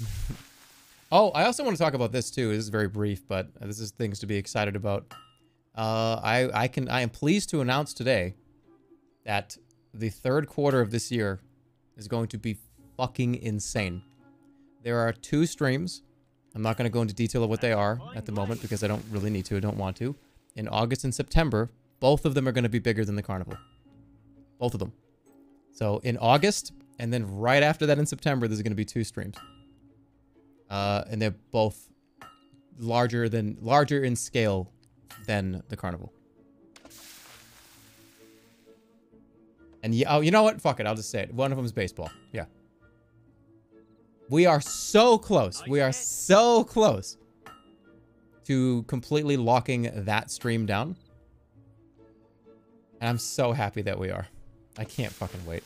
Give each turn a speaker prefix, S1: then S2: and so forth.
S1: Oh, I also want to talk about this too. This is very brief, but this is things to be excited about. Uh, I I can I am pleased to announce today that the third quarter of this year is going to be fucking insane. There are two streams. I'm not going to go into detail of what they are at the moment because I don't really need to. I don't want to. In August and September, both of them are going to be bigger than the carnival. Both of them. So in August, and then right after that in September, there's going to be two streams. Uh, and they're both larger than larger in scale than the carnival. And yeah, oh, you know what? Fuck it. I'll just say it. One of them is baseball. Yeah. We are so close. We are so close to completely locking that stream down. And I'm so happy that we are. I can't fucking wait.